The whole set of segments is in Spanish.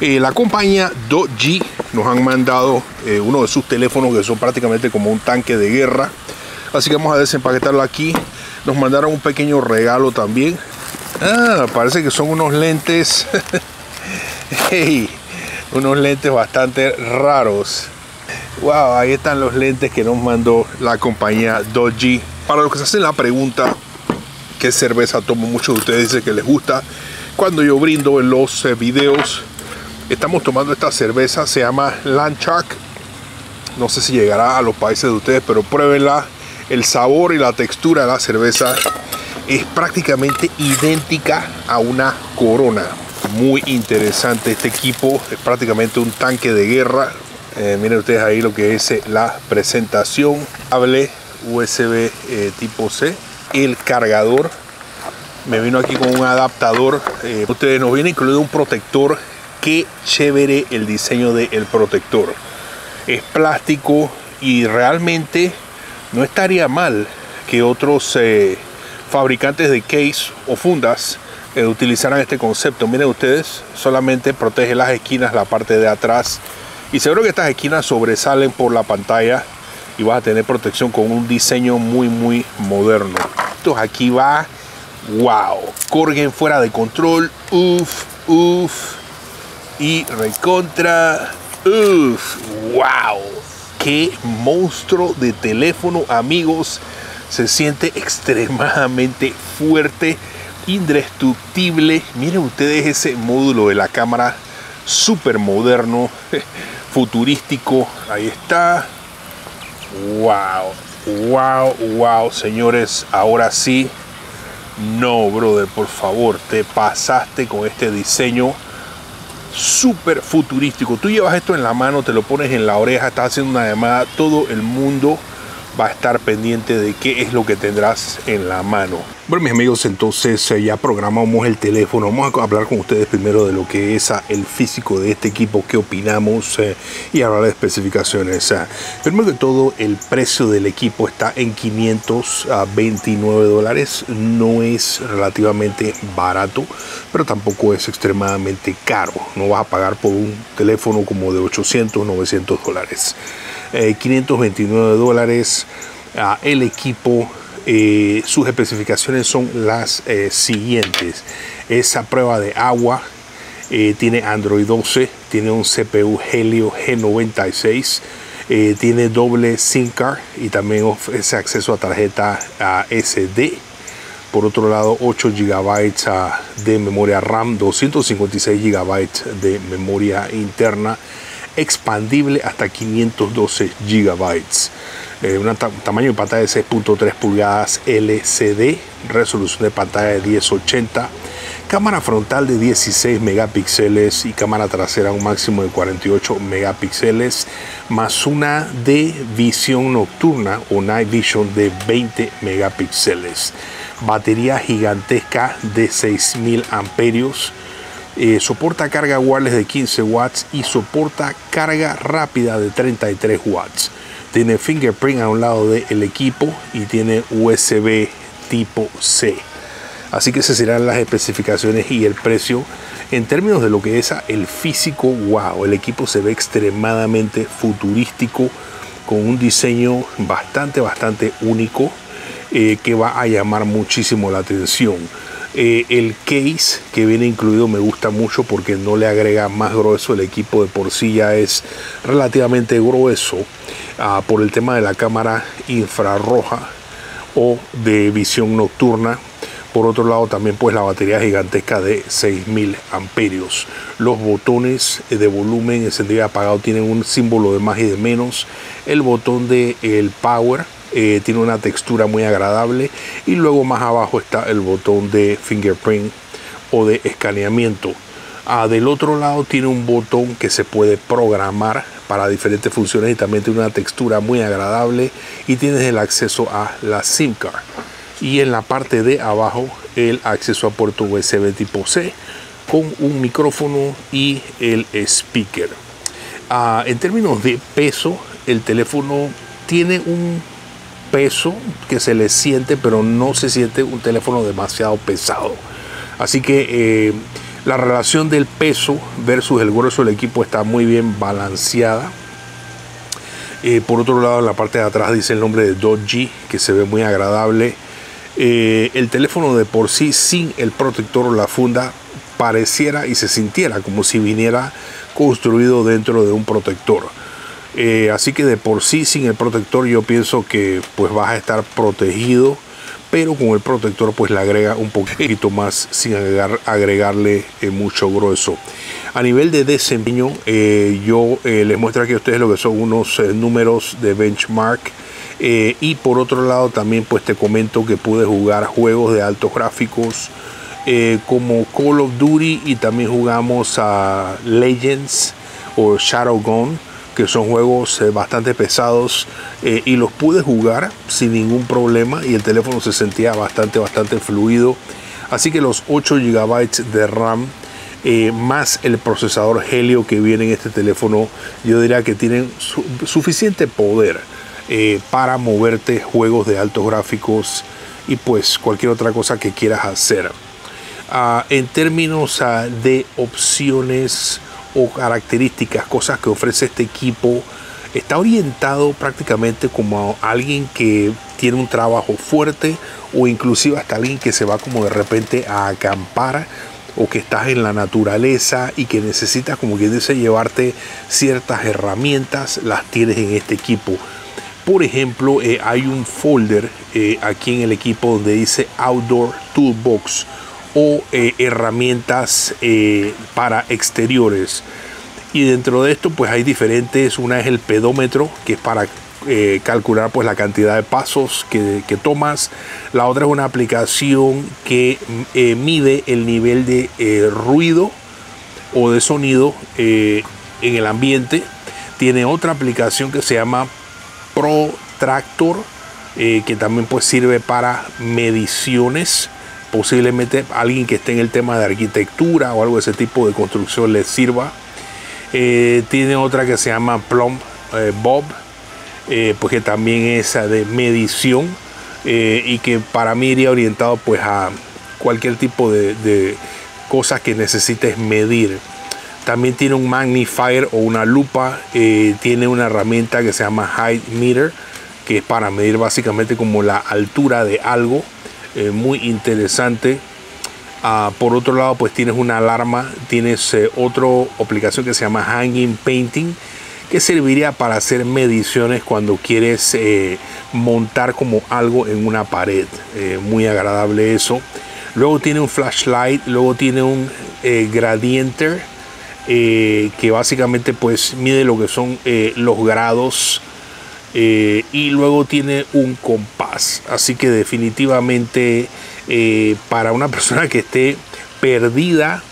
Eh, la compañía Doji nos han mandado eh, uno de sus teléfonos que son prácticamente como un tanque de guerra. Así que vamos a desempaquetarlo aquí. Nos mandaron un pequeño regalo también. Ah, parece que son unos lentes. hey, unos lentes bastante raros. Wow, ahí están los lentes que nos mandó la compañía Doji. Para los que se hacen la pregunta, ¿qué cerveza tomo? Muchos de ustedes dicen que les gusta. Cuando yo brindo en los eh, videos, estamos tomando esta cerveza, se llama Lanchak. No sé si llegará a los países de ustedes, pero pruébenla. El sabor y la textura de la cerveza es prácticamente idéntica a una corona. Muy interesante este equipo, es prácticamente un tanque de guerra. Eh, miren ustedes ahí lo que es eh, la presentación. Hable USB eh, tipo C. El cargador me vino aquí con un adaptador. ustedes nos viene incluido un protector. Qué chévere el diseño del protector. Es plástico y realmente no estaría mal que otros fabricantes de case o fundas eh, utilizaran este concepto. Miren ustedes, solamente protege las esquinas, la parte de atrás. Y seguro que estas esquinas sobresalen por la pantalla y vas a tener protección con un diseño muy, muy moderno. Esto aquí va, wow, Corgen fuera de control, uff, uff. Y recontra, uff, wow. Qué monstruo de teléfono, amigos se siente extremadamente fuerte, indestructible. Miren ustedes ese módulo de la cámara súper moderno, futurístico. Ahí está. Wow, wow, wow, señores. Ahora sí. No, brother, por favor, te pasaste con este diseño súper futurístico. Tú llevas esto en la mano, te lo pones en la oreja, estás haciendo una llamada, todo el mundo va a estar pendiente de qué es lo que tendrás en la mano. Bueno, mis amigos, entonces eh, ya programamos el teléfono. Vamos a hablar con ustedes primero de lo que es ah, el físico de este equipo, qué opinamos eh, y hablar de especificaciones. Ah, primero que todo, el precio del equipo está en 529 dólares. No es relativamente barato, pero tampoco es extremadamente caro. No vas a pagar por un teléfono como de 800, 900 dólares. 529 eh, dólares. Ah, el equipo, eh, sus especificaciones son las eh, siguientes. Esa prueba de agua tiene Android 12, tiene un CPU Helio G96. tiene doble SIM card y también ofrece acceso a tarjeta SD. Por otro lado, 8 GB ah, de memoria RAM, 256 GB de memoria interna expandible hasta 512 gigabytes. Eh, un tamaño de pantalla de 6.3 pulgadas LCD, resolución de pantalla de 1080, cámara frontal de 16 megapíxeles y cámara trasera un máximo de 48 megapíxeles, más una de visión nocturna o night vision de 20 megapíxeles. Batería gigantesca de 6000 amperios eh, soporta carga wireless de 15 watts y soporta carga rápida de 33 watts. Tiene fingerprint a un lado del equipo y tiene USB tipo C. Así que esas serán las especificaciones y el precio. En términos de lo que es el físico, wow, el equipo se ve extremadamente futurístico con un diseño bastante, bastante único eh, que va a llamar muchísimo la atención. Eh, el case que viene incluido me gusta mucho porque no le agrega más grueso. El equipo de por sí ya es relativamente grueso ah, por el tema de la cámara infrarroja o de visión nocturna. Por otro lado también pues la batería gigantesca de 6000 amperios. Los botones de volumen encendido y apagado tienen un símbolo de más y de menos. El botón de el power eh, tiene una textura muy agradable y luego más abajo está el botón de fingerprint o de escaneamiento. Ah, del otro lado tiene un botón que se puede programar para diferentes funciones y también tiene una textura muy agradable y tienes el acceso a la SIM card. Y en la parte de abajo el acceso a puerto USB tipo C con un micrófono y el speaker. Ah, en términos de peso, el teléfono tiene un peso que se le siente, pero no se siente un teléfono demasiado pesado. Así que eh, La relación del peso versus el grueso del equipo está muy bien balanceada. Eh, por otro lado, en la parte de atrás dice el nombre de Doji, que se ve muy agradable. Eh, el teléfono de por sí, sin el protector o la funda, pareciera y se sintiera como si viniera construido dentro de un protector. Eh, así que de por sí, sin el protector, yo pienso que pues vas a estar protegido pero con el protector pues le agrega un poquito más sin agregarle eh, mucho grueso. A nivel de desempeño, eh, yo les muestro aquí a ustedes lo que son unos números de benchmark. y por otro lado también pues te comento que pude jugar juegos de altos gráficos como Call of Duty y también jugamos a Legends o Shadowgun que son juegos eh, bastante pesados eh, y los pude jugar sin ningún problema y el teléfono se sentía bastante, bastante fluido. Así que los 8 GB de RAM eh, más el procesador Helio que viene en este teléfono, yo diría que tienen suficiente poder para moverte juegos de altos gráficos y pues cualquier otra cosa que quieras hacer. Ah, en términos ah, de opciones o características, cosas que ofrece este equipo, está orientado prácticamente como a alguien que tiene un trabajo fuerte o inclusive hasta alguien que se va como de repente a acampar o que estás en la naturaleza y que necesitas como quien dice llevarte ciertas herramientas, las tienes en este equipo. Por ejemplo, eh, hay un folder eh, aquí en el equipo donde dice Outdoor Toolbox o eh, herramientas eh, para exteriores. Y dentro de esto pues hay diferentes, una es el pedómetro, que es para eh, calcular pues la cantidad de pasos que, tomas. La otra es una aplicación que mide el nivel de ruido o de sonido en el ambiente. Tiene otra aplicación que se llama Protractor, que también pues sirve para mediciones posiblemente alguien que esté en el tema de arquitectura o algo de ese tipo de construcción les sirva. Eh, tiene otra que se llama Plum eh, Bob, eh, pues que también es de medición y que para mí iría orientado pues a cualquier tipo de, cosas que necesites medir. También tiene un magnifier o una lupa, tiene una herramienta que se llama Height Meter, que es para medir básicamente como la altura de algo. Eh, muy interesante. Ah, por otro lado, pues tienes una alarma, tienes eh, otra aplicación que se llama Hanging Painting, que serviría para hacer mediciones cuando quieres eh, montar como algo en una pared. muy agradable eso. Luego tiene un flashlight, luego tiene un gradienter que básicamente pues mide lo que son los grados eh, y luego tiene un compás. Así que definitivamente eh, para una persona que esté perdida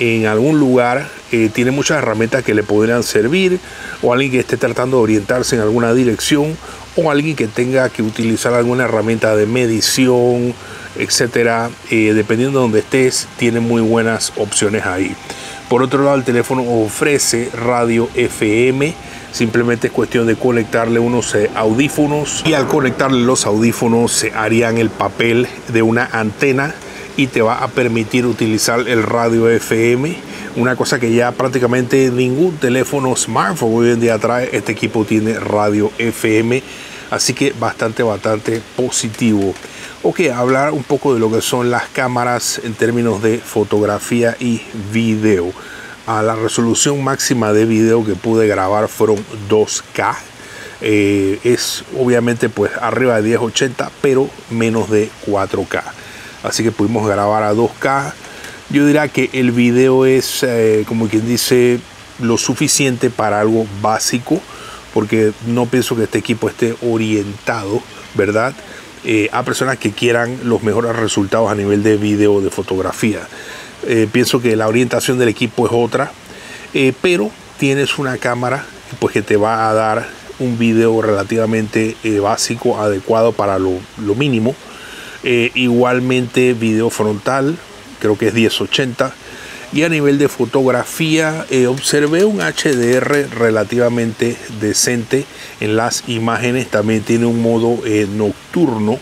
en algún lugar, eh, tiene muchas herramientas que le podrían servir, o alguien que esté tratando de orientarse en alguna dirección, o alguien que tenga que utilizar alguna herramienta de medición, etcétera. dependiendo de donde estés, tiene muy buenas opciones ahí. Por otro lado, el teléfono ofrece radio FM Simplemente es cuestión de conectarle unos eh, audífonos y al conectarle los audífonos se harían el papel de una antena y te va a permitir utilizar el radio FM. Una cosa que ya prácticamente ningún teléfono smartphone hoy en día trae. Este equipo tiene radio FM. Así que bastante, bastante positivo. Ok, hablar un poco de lo que son las cámaras en términos de fotografía y video a la resolución máxima de video que pude grabar fueron 2K. Eh, es obviamente pues arriba de 1080 pero menos de 4K. Así que pudimos grabar a 2K. Yo diría que el video es eh, como quien dice lo suficiente para algo básico porque no pienso que este equipo esté orientado, ¿verdad? Eh, a personas que quieran los mejores resultados a nivel de video, de fotografía. Eh, pienso que la orientación del equipo es otra, eh, pero tienes una cámara pues, que te va a dar un video relativamente eh, básico, adecuado para lo, mínimo. igualmente video frontal, creo que es 1080. Y a nivel de fotografía, observé un HDR relativamente decente en las imágenes. También tiene un modo nocturno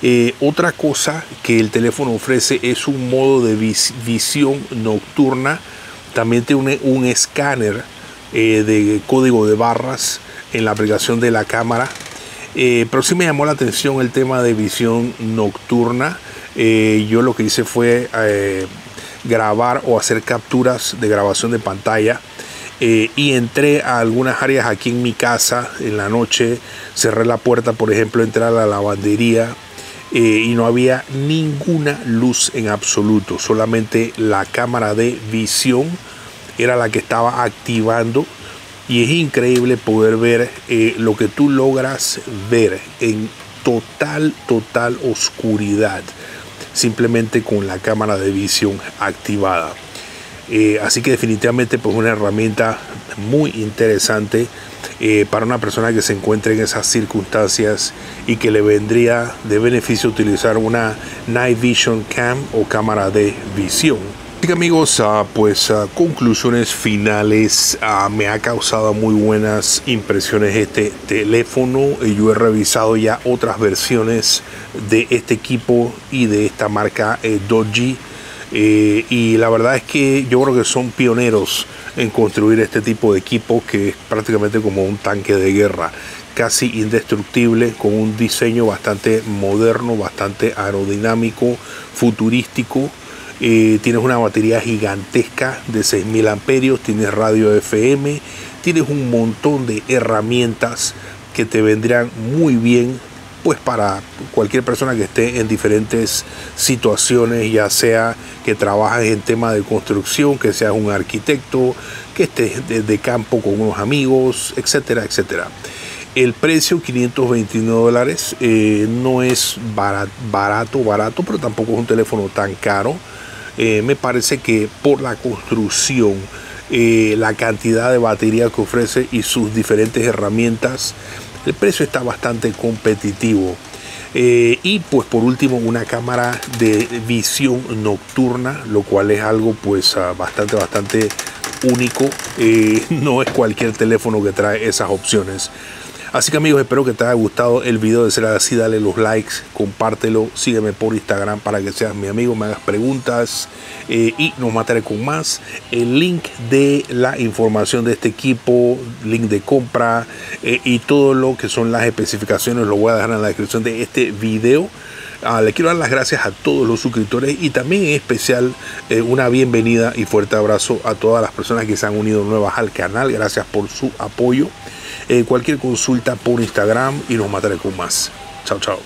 Eh, otra cosa que el teléfono ofrece es un modo de visión nocturna. También tiene un, escáner eh, de código de barras en la aplicación de la cámara. Eh, pero sí me llamó la atención el tema de visión nocturna. yo lo que hice fue grabar o hacer capturas de grabación de pantalla. y entré a algunas áreas aquí en mi casa en la noche, cerré la puerta, por ejemplo, entré a la lavandería, eh, y no había ninguna luz en absoluto, solamente la cámara de visión era la que estaba activando y es increíble poder ver eh, lo que tú logras ver en total, total oscuridad, simplemente con la cámara de visión activada. Eh, así que definitivamente pues una herramienta muy interesante eh, para una persona que se encuentre en esas circunstancias y que le vendría de beneficio utilizar una Night Vision Cam o cámara de visión. Así amigos, ah, pues ah, conclusiones finales, ah, me ha causado muy buenas impresiones este teléfono. Yo he revisado ya otras versiones de este equipo y de esta marca eh, Doji eh, y la verdad es que yo creo que son pioneros en construir este tipo de equipo que es prácticamente como un tanque de guerra, casi indestructible, con un diseño bastante moderno, bastante aerodinámico, futurístico. Eh, tienes una batería gigantesca de 6.000 amperios, tienes radio FM, tienes un montón de herramientas que te vendrían muy bien pues para cualquier persona que esté en diferentes situaciones, ya sea que trabajes en tema de construcción, que seas un arquitecto, que estés de, campo con unos amigos, etcétera, etcétera. El precio, 529 dólares, eh, no es barato, barato, pero tampoco es un teléfono tan caro. Eh, me parece que por la construcción, eh, la cantidad de batería que ofrece y sus diferentes herramientas, el precio está bastante competitivo. Eh, y pues por último una cámara de visión nocturna, lo cual es algo pues ah, bastante, bastante único. Eh, no es cualquier teléfono que trae esas opciones. Así que amigos, espero que te haya gustado el video. De ser así, dale los likes, compártelo, sígueme por Instagram para que seas mi amigo, me hagas preguntas eh, y nos mataré con más. El link de la información de este equipo, link de compra eh, y todo lo que son las especificaciones lo voy a dejar en la descripción de este video. Ah, le quiero dar las gracias a todos los suscriptores y también en especial eh, una bienvenida y fuerte abrazo a todas las personas que se han unido nuevas al canal. Gracias por su apoyo. Eh, cualquier consulta por Instagram y nos mataré con más. Chao, chao.